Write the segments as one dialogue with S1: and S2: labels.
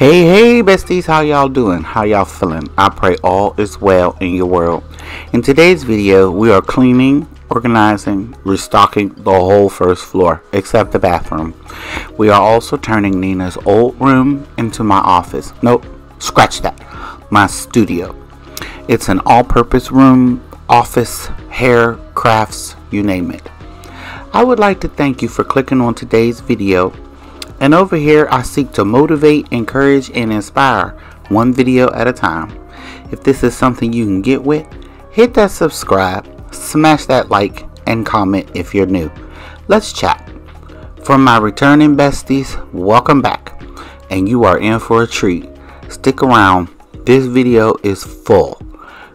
S1: Hey, hey, besties, how y'all doing? How y'all feeling? I pray all is well in your world. In today's video, we are cleaning, organizing, restocking the whole first floor, except the bathroom. We are also turning Nina's old room into my office. Nope, scratch that. My studio. It's an all-purpose room, office, hair, crafts, you name it. I would like to thank you for clicking on today's video and over here, I seek to motivate, encourage, and inspire one video at a time. If this is something you can get with, hit that subscribe, smash that like, and comment if you're new. Let's chat. For my returning besties, welcome back. And you are in for a treat. Stick around. This video is full.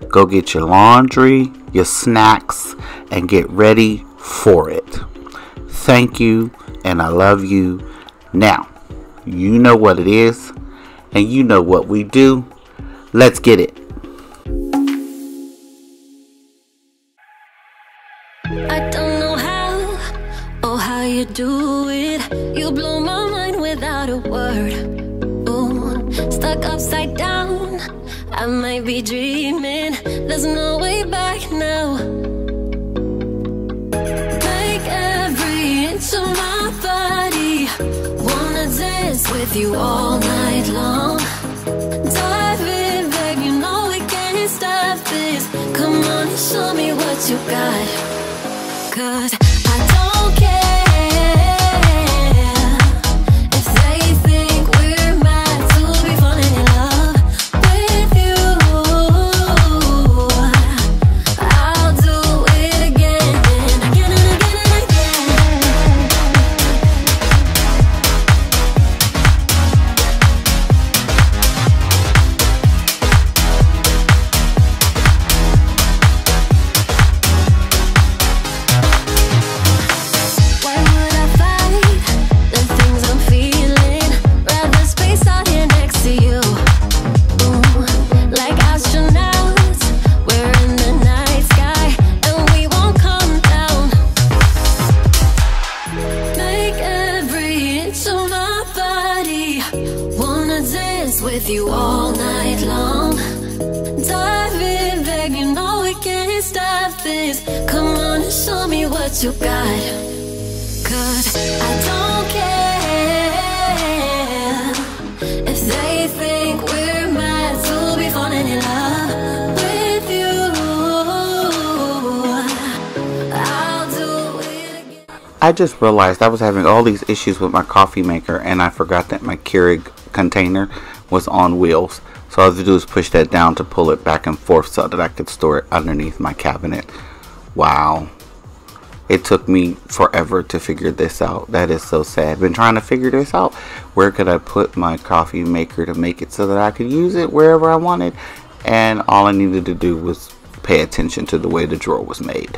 S1: Go get your laundry, your snacks, and get ready for it. Thank you, and I love you now, you know what it is, and you know what we do. Let's get it.
S2: I don't know how or how you do it. You blow my mind without a word. Ooh, stuck upside down. I might be dreaming. There's no way with you all night long. Dive in, babe, you know we can't stop this Come on and show me what you got I
S1: just realized I was having all these issues with my coffee maker and I forgot that my Keurig container was on wheels. So all I had to do is push that down to pull it back and forth so that I could store it underneath my cabinet. Wow. It took me forever to figure this out. That is so sad. Been trying to figure this out. Where could I put my coffee maker to make it so that I could use it wherever I wanted? And all I needed to do was pay attention to the way the drawer was made.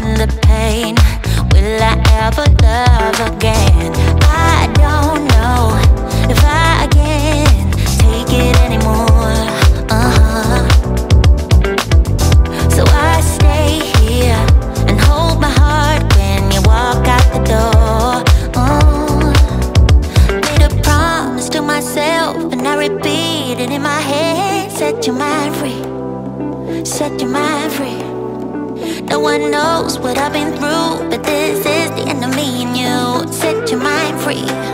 S3: the pain Will I ever love again? I don't know one knows what I've been through, but this is the end of me and you. Set your mind free.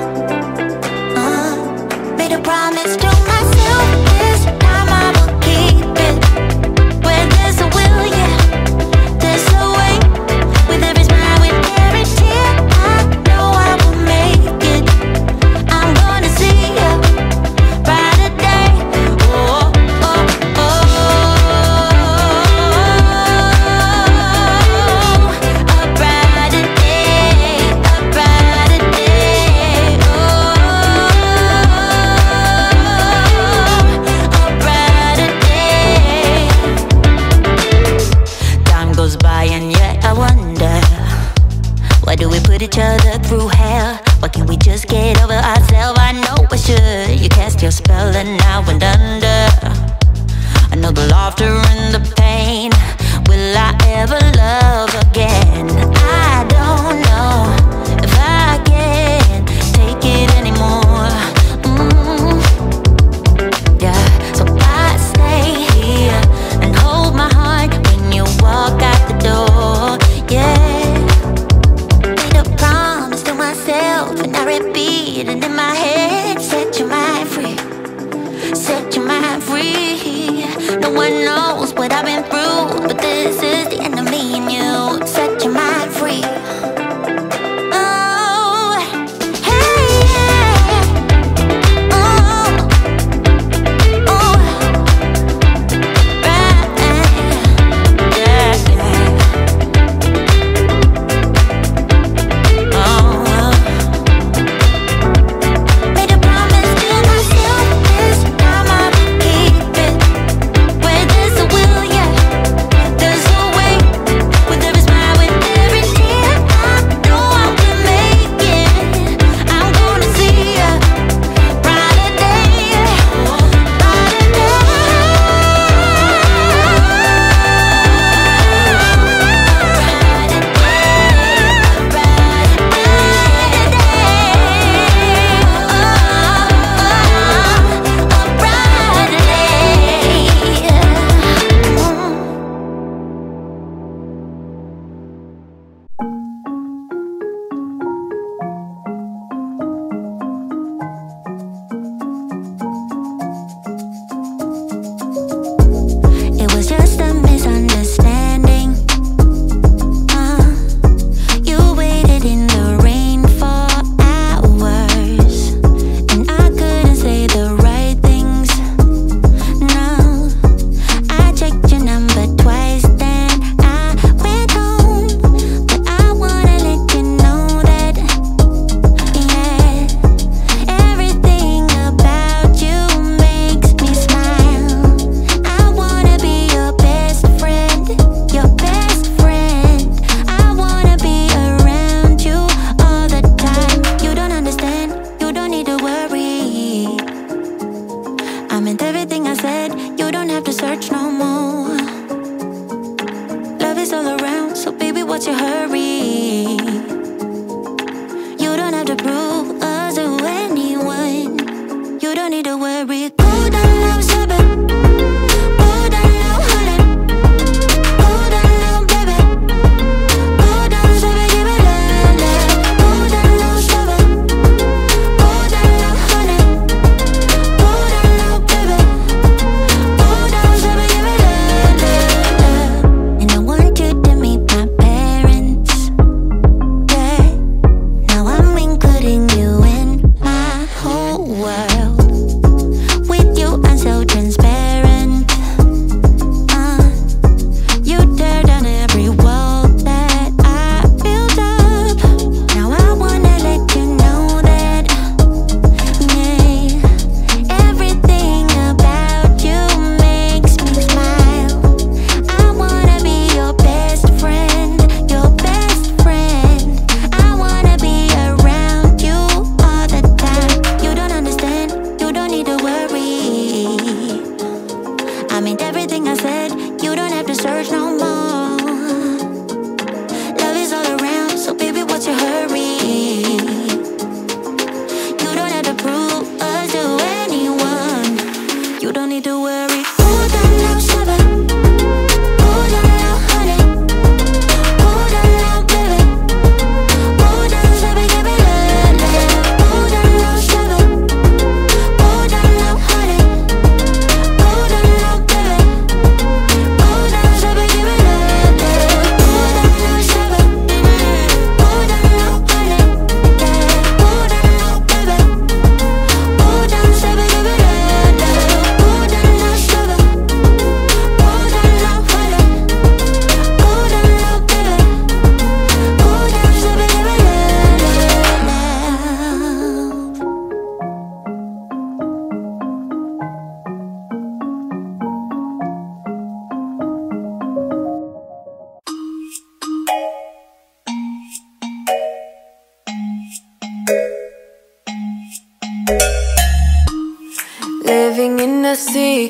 S3: never
S4: loved.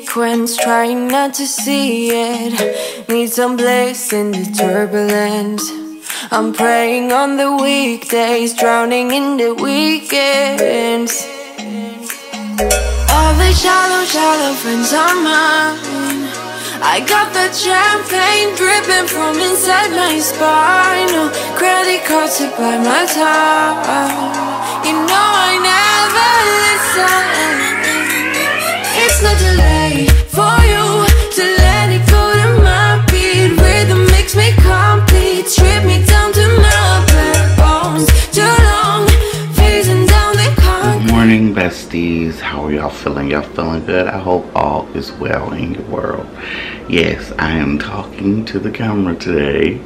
S4: Sequence, trying not to see it. Need some bliss in the turbulence. I'm praying on the weekdays, drowning in the weekends. All the shallow, shallow friends are mine. I got the champagne dripping from inside my spine. No credit cards to buy my time. You know I never listen. It's not
S1: besties. How are y'all feeling? Y'all feeling good? I hope all is well in your world. Yes, I am talking to the camera today.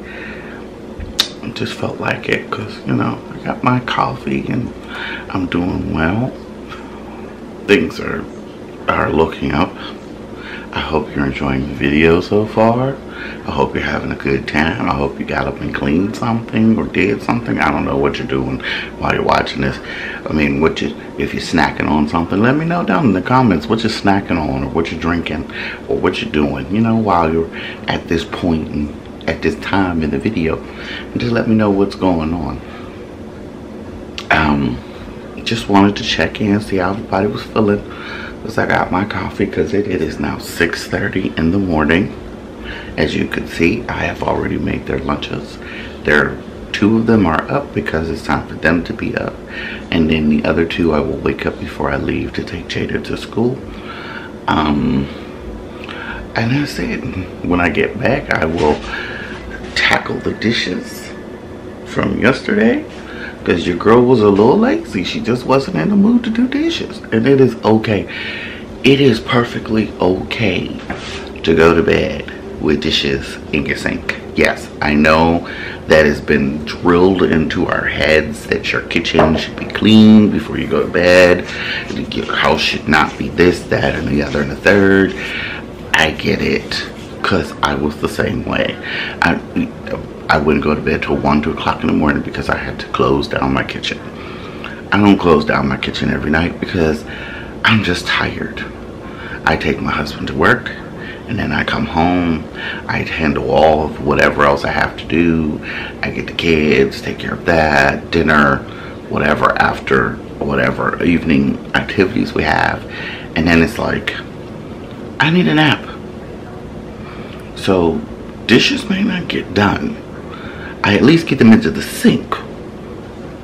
S1: I just felt like it because, you know, I got my coffee and I'm doing well. Things are are looking up. I hope you're enjoying the video so far. I hope you're having a good time. I hope you got up and cleaned something or did something. I don't know what you're doing while you're watching this. I mean, what you if you're snacking on something, let me know down in the comments what you're snacking on or what you're drinking or what you're doing, you know, while you're at this point and at this time in the video. And just let me know what's going on. Um just wanted to check in, see how everybody was feeling. As I got my coffee because it, it is now 6.30 in the morning. As you can see, I have already made their lunches. There, two of them are up because it's time for them to be up. And then the other two I will wake up before I leave to take Jada to school. Um, and that's it. When I get back, I will tackle the dishes from yesterday because your girl was a little lazy. She just wasn't in the mood to do dishes. And it is okay. It is perfectly okay to go to bed with dishes in your sink. Yes, I know that has been drilled into our heads that your kitchen should be clean before you go to bed. Your house should not be this, that, and the other, and the third. I get it because I was the same way. I, I wouldn't go to bed till 1, 2 o'clock in the morning because I had to close down my kitchen. I don't close down my kitchen every night because I'm just tired. I take my husband to work and then I come home. I handle all of whatever else I have to do. I get the kids, take care of that, dinner, whatever after whatever evening activities we have. And then it's like, I need a nap. So dishes may not get done. I at least get them into the sink,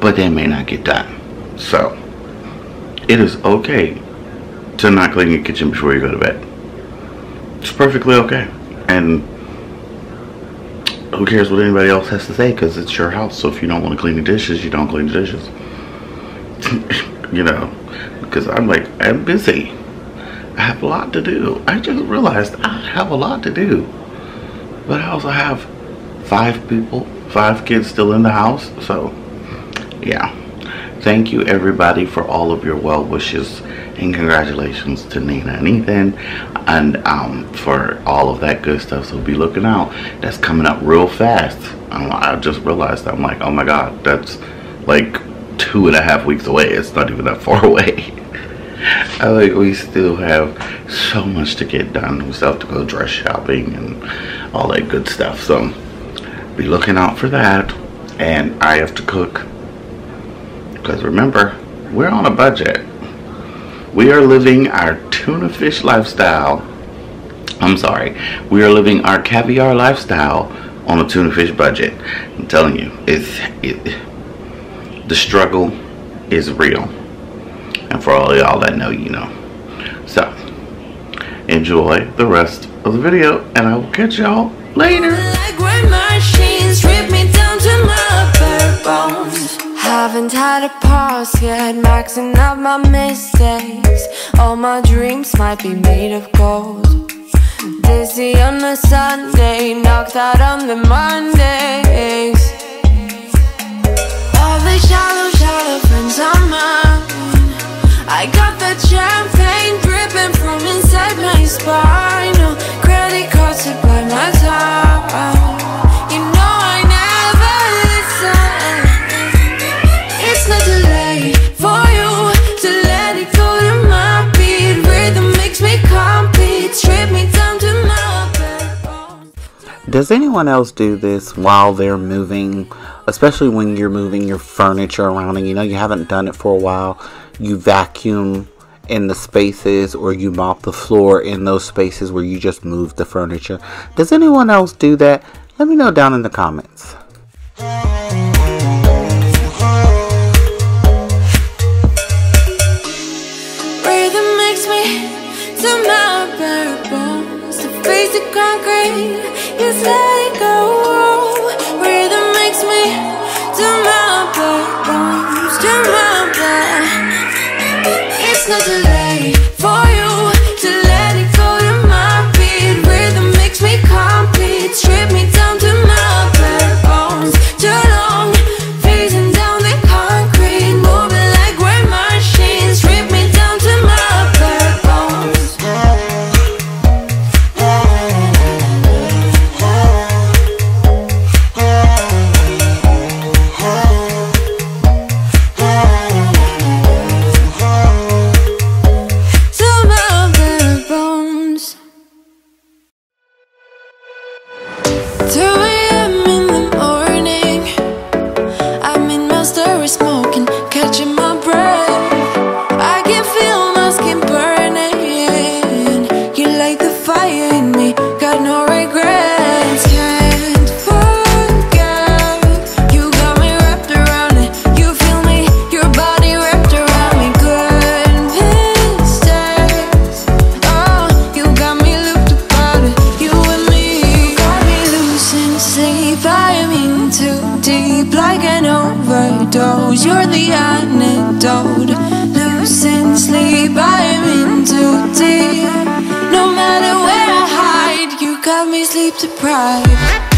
S1: but they may not get done. So it is okay to not clean your kitchen before you go to bed. It's perfectly okay. And who cares what anybody else has to say because it's your house. So if you don't want to clean the dishes, you don't clean the dishes. you know, because I'm like, I'm busy. I have a lot to do. I just realized I have a lot to do. But I also have five people, five kids still in the house. So, yeah. Thank you everybody for all of your well wishes and congratulations to Nina and Ethan and um, for all of that good stuff. So be looking out. That's coming up real fast. Um, I just realized I'm like, oh my god, that's like two and a half weeks away. It's not even that far away. I like we still have so much to get done. We still have to go dress shopping and all that good stuff. So be looking out for that. And I have to cook. Because remember, we're on a budget. We are living our tuna fish lifestyle. I'm sorry. We are living our caviar lifestyle on a tuna fish budget. I'm telling you, it's it, the struggle is real. And for all y'all that know, you know. So, enjoy the rest of the video, and I will catch y'all later.
S4: Strip me down to my bare bones. Haven't had a pause yet, maxing out my mistakes. All my dreams might be made of gold. Dizzy on a Sunday, knocked out on the Mondays. All the shallow, shallow friends are mine. I got the champagne dripping from inside my spine. No credit cards to buy my time.
S5: Does anyone else do this while they're moving? Especially when you're moving your furniture around and you know you haven't done it for a while. You vacuum in the spaces or you mop the floor in those spaces where you just moved the furniture. Does anyone else do that? Let me know down in the comments.
S4: sleep deprived.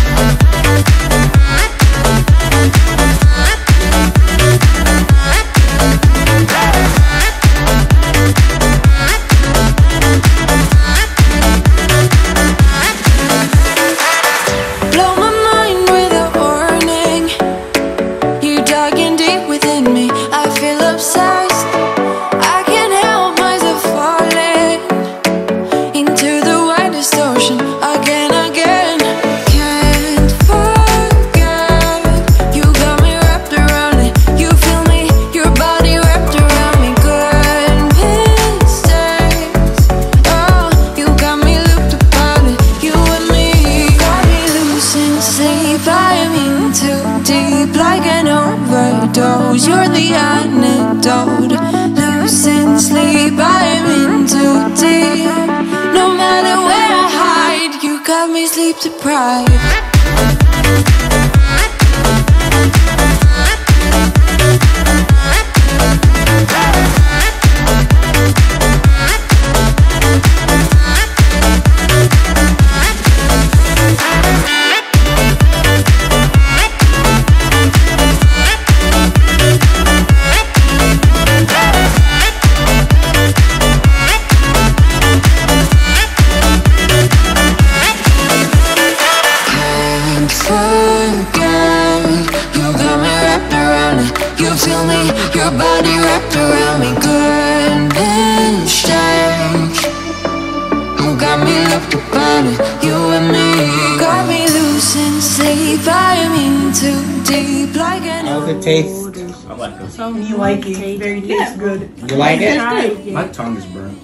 S4: taste? I like it. You like
S5: it.
S6: Very tastes good.
S5: You like it?
S7: My tongue is burnt.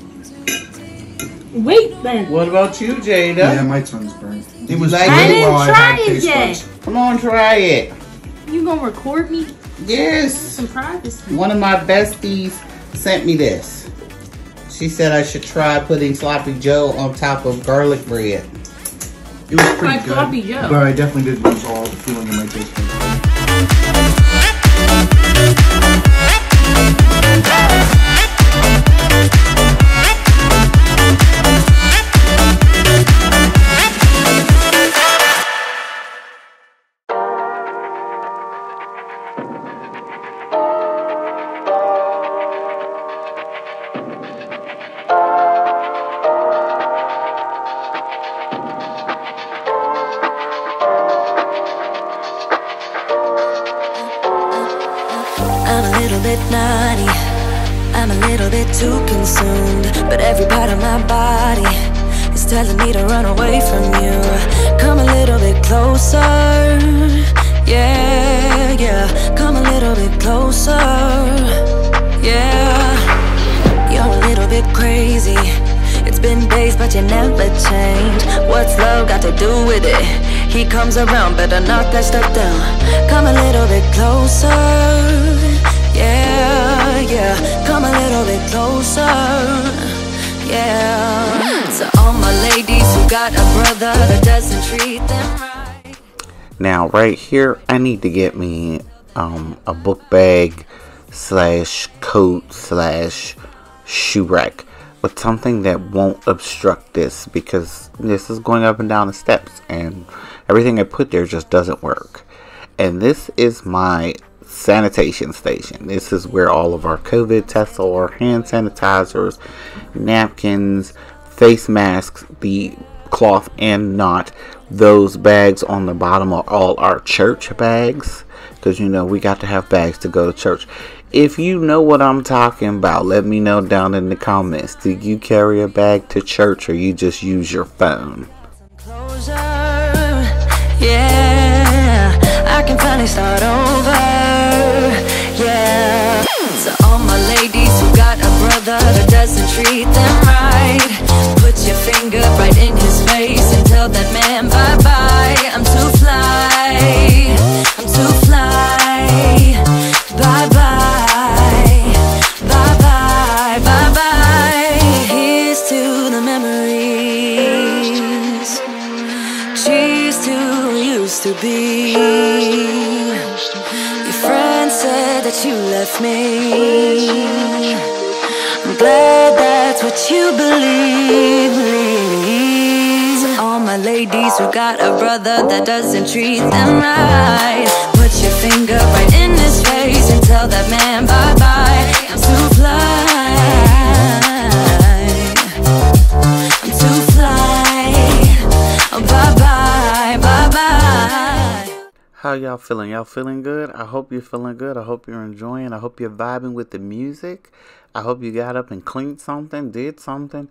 S6: Wait then.
S5: What about you, Jada?
S7: Yeah, my tongue's burnt. It was
S5: like I
S6: didn't try it yet.
S5: Come on, try it.
S6: You gonna record me?
S5: Yes.
S6: Some privacy.
S5: One of my besties sent me this. She said I should try putting sloppy joe on top of garlic bread.
S7: It was pretty
S6: like
S7: good,
S6: sloppy joe.
S7: but I definitely did lose all the feeling in my taste buds.
S2: entrar. bit naughty. I'm a little bit too consumed But every part of my body Is telling me to run away from you. Come a little bit closer Yeah, yeah. Come a little bit closer Yeah. You're a little bit crazy. It's been days but you never change. What's love got to do with it? He comes around, better not that stuff down. Come a little bit closer. Yeah, come a little bit closer. Yeah. To all my ladies who got a brother that doesn't treat them right.
S5: Now, right here, I need to get me um, a book bag slash coat slash shoe rack but something that won't obstruct this because this is going up and down the steps and everything I put there just doesn't work. And this is my sanitation station. This is where all of our COVID tests are, hand sanitizers, napkins, face masks, the cloth and not. Those bags on the bottom are all our church bags because you know we got to have bags to go to church. If you know what I'm talking about, let me know down in the comments. Do you carry a bag to church or you just use your phone?
S2: Yeah. That doesn't treat them right, put your finger right in his face and tell that man bye bye. I'm too fly. I'm too fly. Bye bye. Bye bye. Bye bye. Here's to the memories. Cheers to who used to be. Your friend said that you left me. Glad that's what you believe. To All my ladies who got a brother that doesn't treat them right. Put your finger right in his face and tell that man bye
S5: y'all feeling? Y'all feeling good? I hope you're feeling good. I hope you're enjoying. I hope you're vibing with the music. I hope you got up and cleaned something, did something.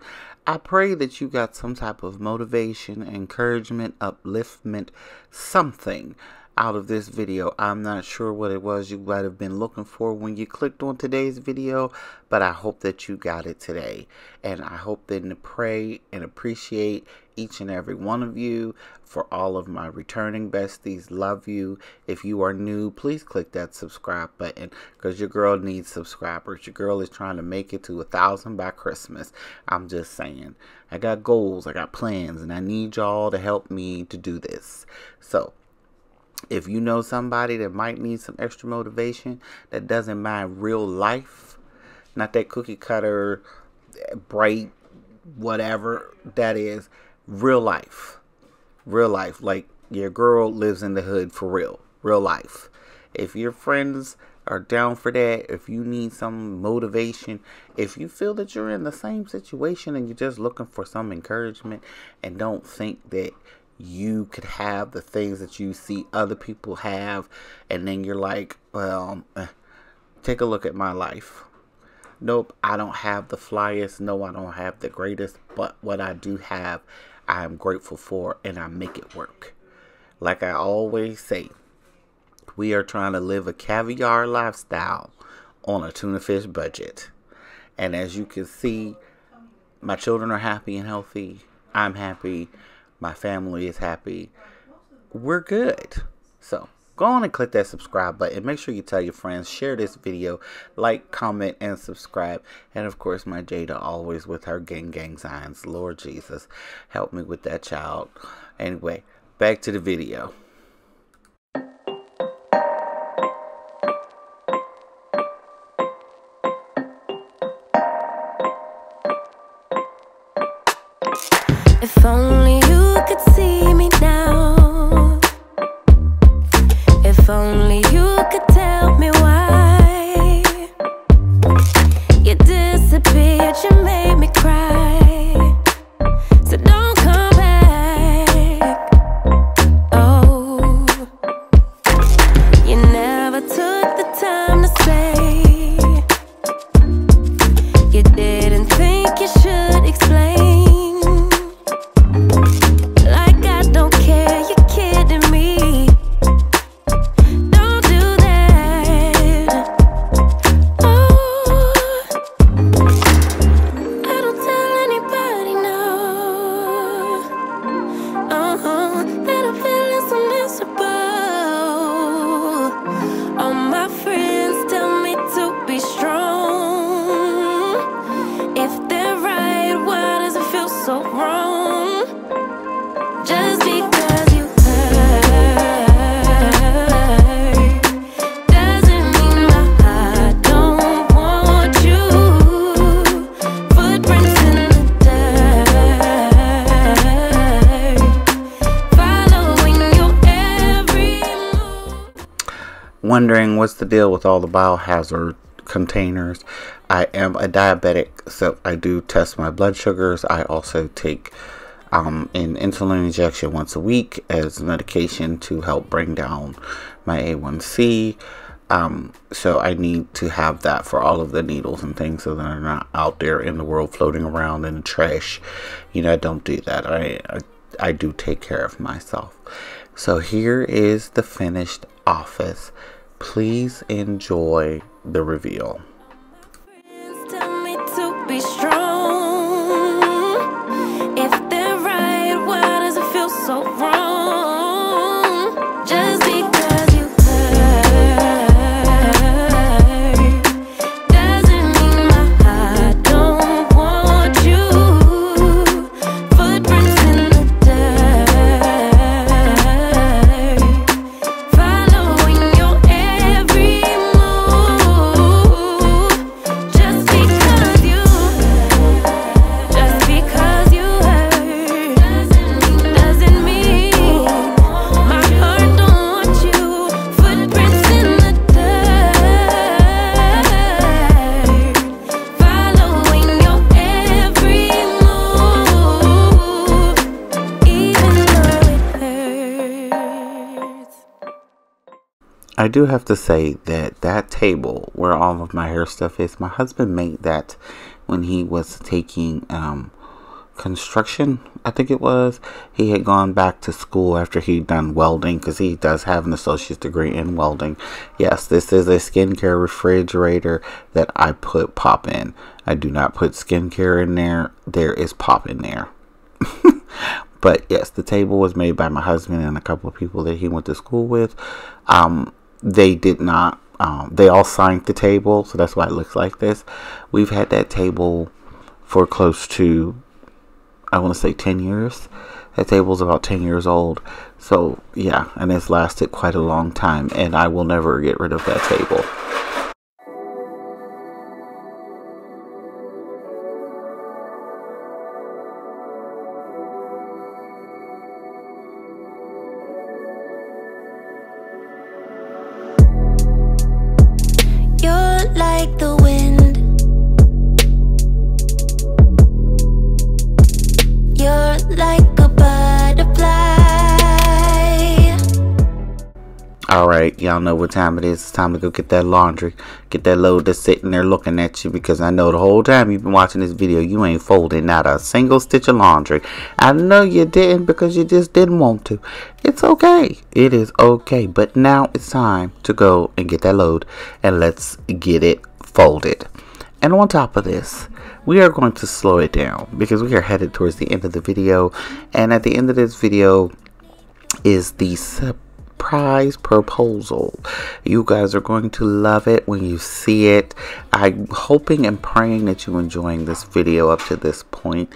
S5: I pray that you got some type of motivation, encouragement, upliftment, something out of this video. I'm not sure what it was you might have been looking for when you clicked on today's video, but I hope that you got it today. And I hope then to pray and appreciate each and every one of you for all of my returning besties. Love you. If you are new, please click that subscribe button because your girl needs subscribers. Your girl is trying to make it to a thousand by Christmas. I'm just saying. I got goals, I got plans, and I need y'all to help me to do this. So, if you know somebody that might need some extra motivation that doesn't mind real life, not that cookie cutter, bright, whatever that is, real life. Real life. Like your girl lives in the hood for real. Real life. If your friends are down for that, if you need some motivation, if you feel that you're in the same situation and you're just looking for some encouragement and don't think that you could have the things that you see other people have, and then you're like, well, eh, take a look at my life. Nope, I don't have the flyest. No, I don't have the greatest. But what I do have, I am grateful for, and I make it work. Like I always say, we are trying to live a caviar lifestyle on a tuna fish budget. And as you can see, my children are happy and healthy. I'm happy. My family is happy. We're good. So go on and click that subscribe button. Make sure you tell your friends. Share this video. Like, comment, and subscribe. And of course, my Jada always with her gang gang signs. Lord Jesus, help me with that child. Anyway, back to the video.
S2: If only could see
S5: wondering what's the deal with all the biohazard containers, I am a diabetic, so I do test my blood sugars. I also take um, an insulin injection once a week as medication to help bring down my A1C. Um, so I need to have that for all of the needles and things so they're not out there in the world floating around in the trash. You know, I don't do that. I, I, I do take care of myself. So here is the finished office. Please enjoy the reveal. I do have to say that that table where all of my hair stuff is, my husband made that when he was taking um, construction, I think it was. He had gone back to school after he'd done welding because he does have an associate's degree in welding. Yes, this is a skincare refrigerator that I put pop in. I do not put skincare in there. There is pop in there. but yes, the table was made by my husband and a couple of people that he went to school with. Um, they did not. Um, they all signed the table, so that's why it looks like this. We've had that table for close to, I want to say, ten years. That table's about ten years old. So yeah, and it's lasted quite a long time, and I will never get rid of that table. Y'all know what time it is. It's time to go get that laundry. Get that load that's sitting there looking at you because I know the whole time you've been watching this video, you ain't folding not a single stitch of laundry. I know you didn't because you just didn't want to. It's okay. It is okay. But now it's time to go and get that load and let's get it folded. And on top of this, we are going to slow it down because we are headed towards the end of the video. And at the end of this video, is the surprise proposal. You guys are going to love it when you see it. I'm hoping and praying that you're enjoying this video up to this point.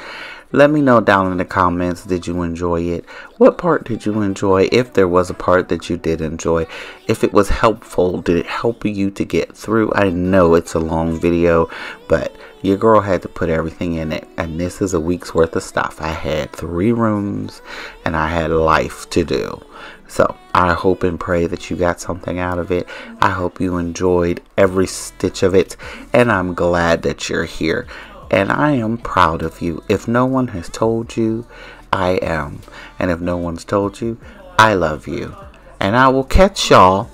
S5: Let me know down in the comments, did you enjoy it? What part did you enjoy? If there was a part that you did enjoy. If it was helpful, did it help you to get through? I know it's a long video, but your girl had to put everything in it. And this is a week's worth of stuff. I had three rooms and I had life to do. So I hope and pray that you got something out of it. I hope you enjoyed every stitch of it. And I'm glad that you're here. And I am proud of you. If no one has told you, I am. And if no one's told you, I love you. And I will catch y'all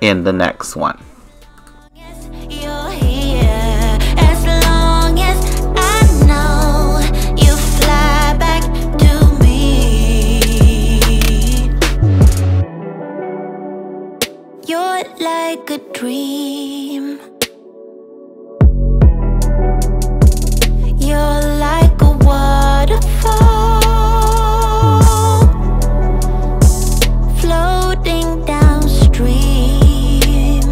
S5: in the next one.
S3: Like a dream. You're like a waterfall floating downstream.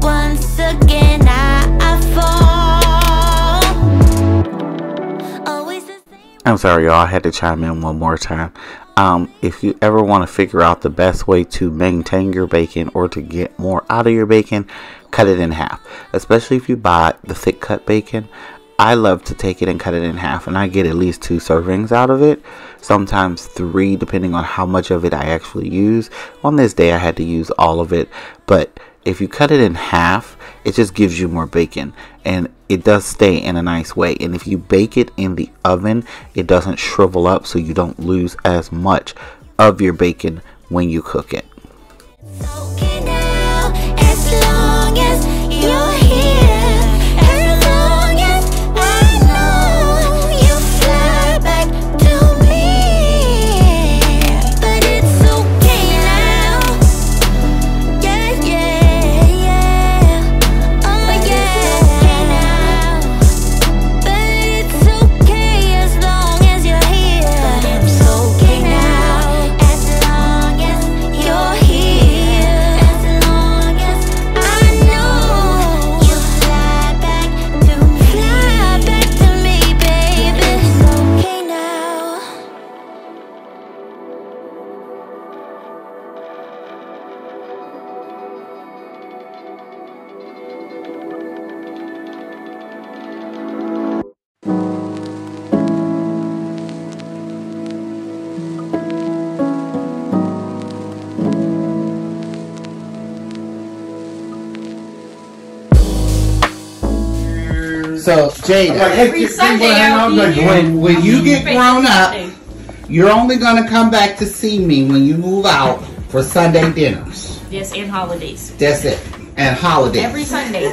S3: Once again, I, I fall. Always the same.
S5: I'm sorry, y'all. I had to chime in one more time. Um, if you ever want to figure out the best way to maintain your bacon or to get more out of your bacon, cut it in half. Especially if you buy the thick cut bacon. I love to take it and cut it in half, and I get at least two servings out of it. sometimes three, depending on how much of it I actually use. On this day, I had to use all of it, but if you cut it in half, it just gives you more bacon and it does stay in a nice way. And if you bake it in the oven, it doesn't shrivel up so you don't lose as much of your bacon when you cook it. So, Jada,
S8: Every Sunday I'll be
S5: when, when you get grown up, you're only going to come back to see me when you move out for Sunday dinners.
S8: Yes, and holidays.
S5: That's it. And holidays.
S8: Every Sunday.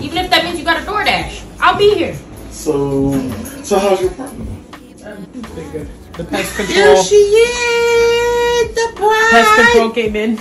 S8: Even if that means you got a DoorDash. I'll be here.
S7: So, so how's your partner?
S6: The pest
S5: Here
S6: control.
S5: she is, the bride.
S6: Pest control came in.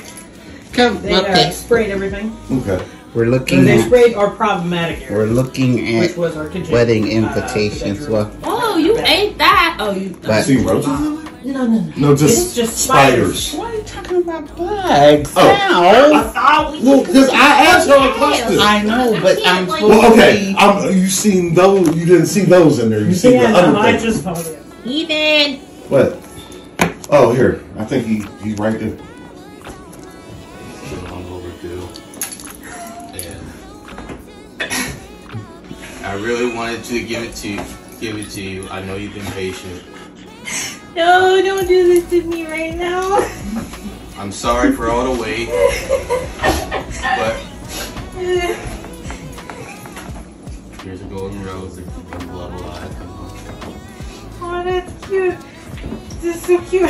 S5: Come,
S6: They uh, sprayed everything.
S7: Okay.
S5: We're
S6: So
S5: looking.
S6: they
S5: At,
S6: sprayed our problematic area,
S5: we're looking
S6: which
S5: at
S6: was our kitchen.
S5: wedding
S6: uh,
S5: invitations.
S6: bedroom.
S5: Well,
S8: Oh, you ain't that. Oh, you.
S5: but
S7: See roaches? in it?
S6: No, no, no.
S7: No,
S6: It's
S7: just,
S6: just
S7: spiders.
S6: spiders.
S5: why are you talking about bugs?
S7: Oh.
S5: now?
S6: We
S7: Well, because I asked her a question.
S5: I know, but I'm supposed
S7: Well, okay.
S5: be-
S7: Um, you seen those? You didn't see those in there. You see
S6: yeah,
S7: the other
S6: no, I just found it.
S8: Ethan.
S7: What? Oh, here. I think he he's right there.
S9: I really wanted to give it to you, give it to you. I know you've been patient.
S8: No, don't do this to me right now.
S9: I'm sorry for all the wait. But here's a golden rose and blah blah blah.
S8: Oh, that's cute. This is so cute.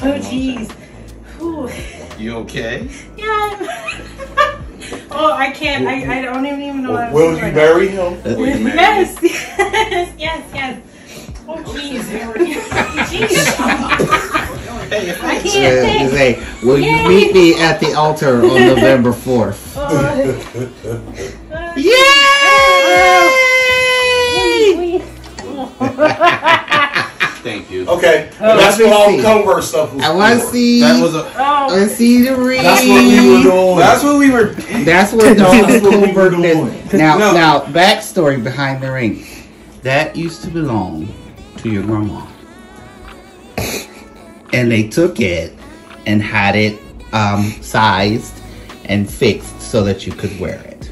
S8: oh, jeez.
S9: You okay?
S8: Yeah. I'm- oh, I can't. I, I don't even, even know what I'm
S7: Will you
S8: right
S7: marry him?
S8: now. Yes, yes, yes, yes. Oh, jeez. Jeez. I can't
S5: Uh,
S8: think.
S5: say, will you meet me at the altar on November 4th? Yay!
S9: Thank you.
S7: Okay.
S5: Oh,
S7: That's what all
S5: see.
S7: covert stuff was
S5: I want to see.
S9: That was a.
S8: Oh,
S5: I see the ring.
S7: That's what we were doing.
S9: That's what we were.
S5: That's what all the
S7: That's what we were doing.
S5: Now,
S9: No.
S5: now, backstory behind the ring. That used to belong to your grandma, and they took it and had it um, sized and fixed so that you could wear it.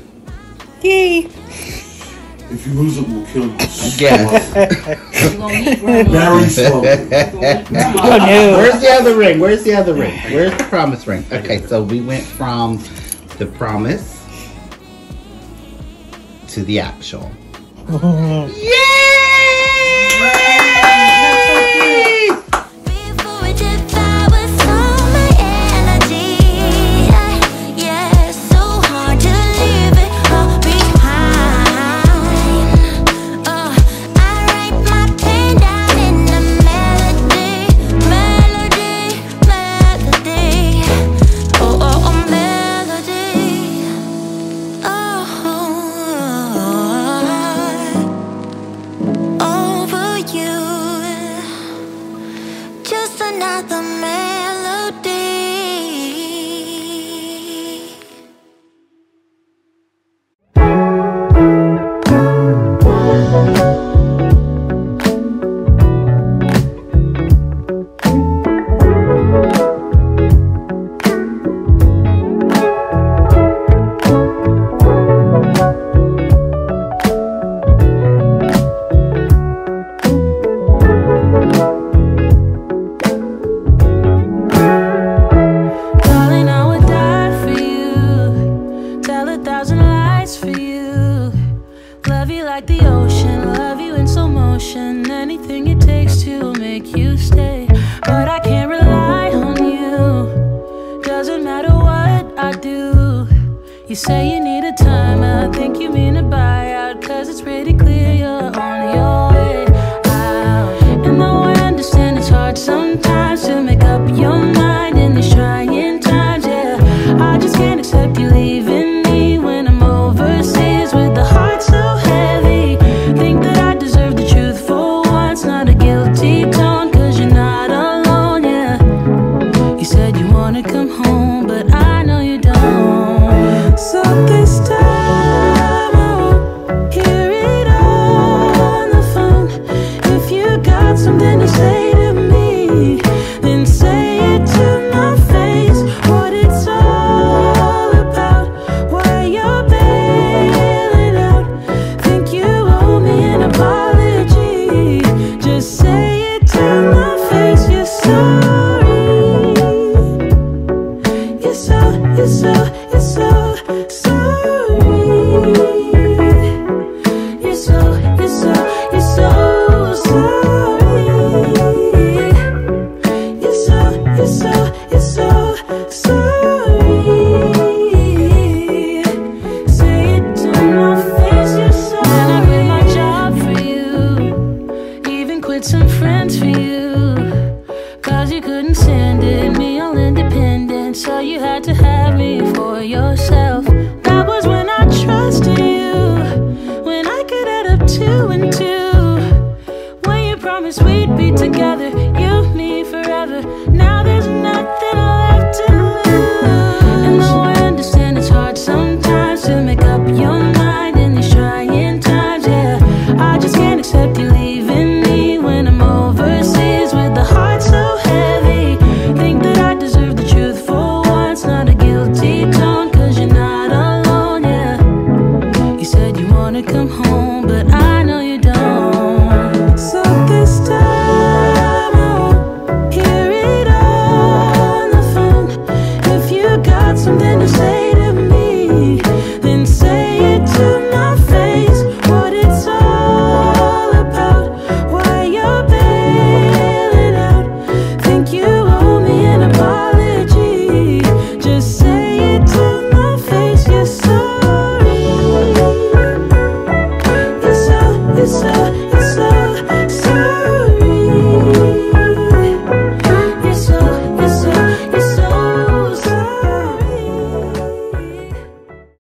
S7: If you lose it, we'll kill you.
S5: Yes.
S8: you gonna meet.
S7: Very slowly.
S5: Where's the other ring? Where's the other ring? Where's the promise ring? Okay, so we went from the promise to the actual. Yay!
S3: emotion. Love you in slow motion.
S10: Anything it takes to make you stay. But I can't rely on you. Doesn't matter what I do. You say you need a time. I think you mean a buyout. Cause it's pretty clear.